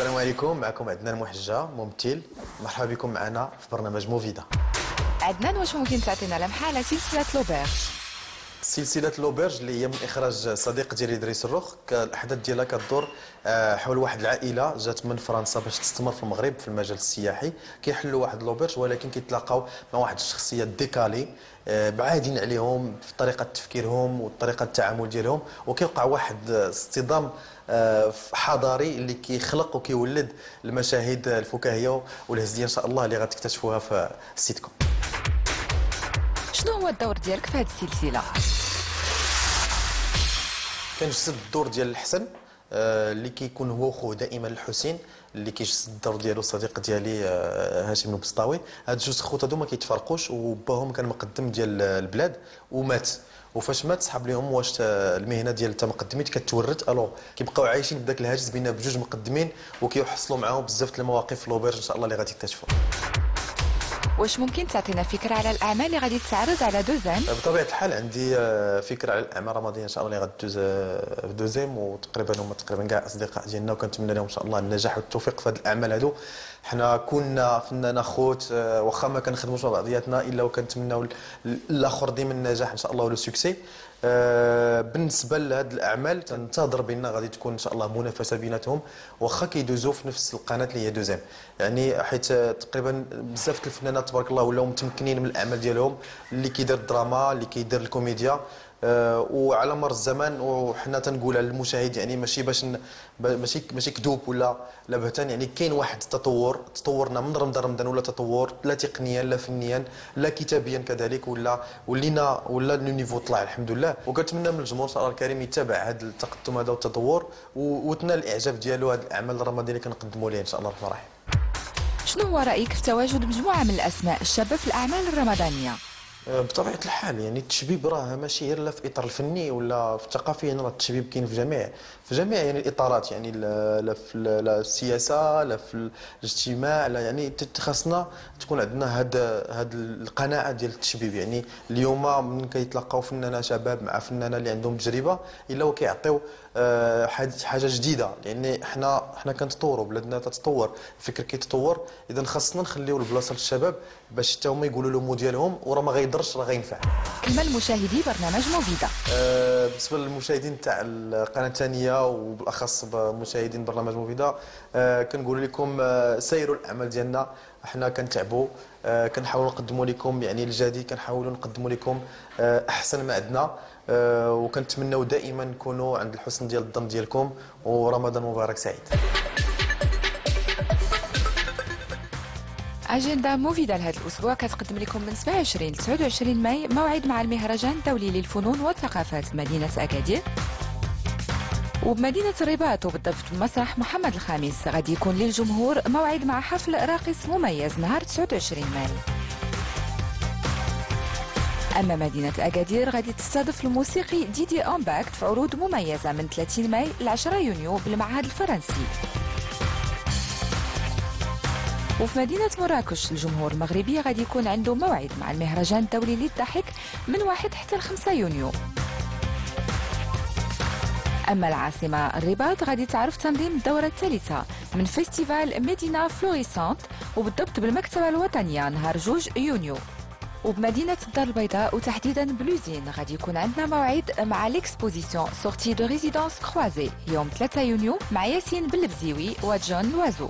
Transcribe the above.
عليكم. معكم عدنان محجة ممثل. مرحبا بكم معنا في برنامج موفيدا. عدنان واش ممكن تعطينا لمحة على سلسلة l'auberge؟ سلسلة l'auberge اللي هي من إخراج صديق ديالي دريس الروخ. الاحداث ديالها كدور آه، حول واحد العائلة جات من فرنسا باش تستثمر في المغرب في المجال السياحي. كيحلوا واحد l'auberge ولكن كيتلاقاو مع واحد الشخصية décalé آه، بعادين عليهم في طريقة تفكيرهم وطريقة التعامل ديالهم. وكيوقع واحد اصطدام آه، حضاري اللي كيخلق وكيولد المشاهد الفكاهية والهزلية إن شاء الله اللي غتكتشفوها في السيتكم شنو هو الدور ديالك في هذه السلسلة؟ كنجسد الدور ديال الحسن آه، اللي كيكون هو خوه دائما الحسين اللي كيجسد الدور ديالو الصديق ديالي آه، هاشم بن بسطاوي هاد جوج خوت هادو ما كيتفرقوش وباهم كان مقدم ديال البلاد ومات. وفاش مات صحاب لهم واش المهنة ديال التمقدمين كتورث alors كيبقاو عايشين بداك الهاجس بين بجوج مقدمين وكيحصلوا معاهم بزاف د المواقف l'auberge إن شاء الله اللي غادي تكتشفوا. واش ممكن تعطينا فكرة على الأعمال اللي غادي تتعرض على دوزيم؟ بطبيعة الحال عندي آه، فكرة على الأعمال. الرمضانيه إن شاء الله اللي غدوز آه، في دوزيم وتقريبا هما تقريبا كاع الاصدقاء ديالنا وكنتمنى لهم إن شاء الله النجاح والتوفيق في هذه الأعمال هذو حنا كنا فنانة خوت آه، واخا ما كنخدموش مع بعضياتنا إلا وكنتمناو الآخر ديما النجاح إن شاء الله و le succès. بالنسبة لهاد الأعمال تنتظر بأن غادي تكون إن شاء الله منافسة بيناتهم. واخا كيدوزوا في نفس القناة اللي هي دوزيم. يعني حيت تقريبا بزاف الفنانات تبارك الله ولاو متمكنين من الأعمال ديالهم. اللي كيدير الدراما اللي كيدير الكوميديا. آه، وعلى مر الزمن وحنا تنقولها للمشاهد يعني ماشي باش ماشي ماشي كذوب ولا لا بهتان. يعني كاين واحد التطور تطورنا من رمضان رمضان ولا تطور لا تقنيا لا فنيا لا كتابيا كذلك ولا ولينا ولا النيفو طلع الحمد لله وكنتمنى من الجمهور الله الكريم يتبع هذا التقدم هذا والتطور وتنال الإعجاب ديالو هذه الأعمال الرمضانية اللي كنقدموا ليه إن شاء الله الرحمن الرحيم شنو هو رأيك في تواجد مجموعة من الأسماء الشابة في الأعمال الرمضانية؟ بطبيعة الحال يعني التشبيب راه ماشي غير لا في الإطار الفني ولا في الثقافي يعني راه التشبيب كاين في جميع في جميع يعني الإطارات يعني لا في السياسة لا في الاجتماع لا يعني خاصنا تكون عندنا هاد هاد القناعة ديال التشبيب يعني اليوم من كيتلاقاو فنانة شباب مع فنانة اللي عندهم تجربة إلا وكيعطيو آه، حاجة جديدة. لأن حنا حنا كنتطوروا بلادنا تتطور الفكر كيتطور. اذا خاصنا نخليو البلاصة للشباب باش حتى هما يقولوا لهم ديالهم وراه ما غيضرش راه غينفع. كلمة لمشاهدي برنامج موفيدا. آه، بالنسبة للمشاهدين تاع القناة الثانية وبالأخص مشاهدين برنامج موفيدا آه، كنقول لكم آه، سيروا الأعمال ديالنا. حنا كنتعبوا آه، كنحاولوا نقدموا لكم يعني الجديد كنحاولوا نقدموا لكم آه، أحسن ما عندنا. آه، وكنتمنوا دائما نكونوا عند الحسن ديال الظن ديالكم ورمضان مبارك سعيد. أجندة موفيدا لهذا الأسبوع كتقدم لكم من 27 ل 29 ماي موعد مع المهرجان الدولي للفنون والثقافات بمدينة أكادير. وبمدينة الرباط وبالضبط بمسرح محمد الخامس غادي يكون للجمهور موعد مع حفل راقص مميز نهار 29 ماي. أما مدينة أكادير غادي تستضيف الموسيقي ديدي أمباكت في عروض مميزة من 30 ماي ل 10 يونيو بالمعهد الفرنسي. وفي مدينة مراكش الجمهور المغربي غادي يكون عنده موعد مع المهرجان الدولي للضحك من 1 حتى ل 5 يونيو. أما العاصمة الرباط غادي تعرف تنظيم الدورة الثالثة من festival مدينة florissante وبالضبط بالمكتبة الوطنية نهار جوج يونيو. وبمدينة الدار البيضاء وتحديدا ب L'Uzine غادي يكون عندنا موعد مع l'exposition sortie de résidence croisée يوم 3 يونيو مع ياسين بلبزيوي وجون لوازو.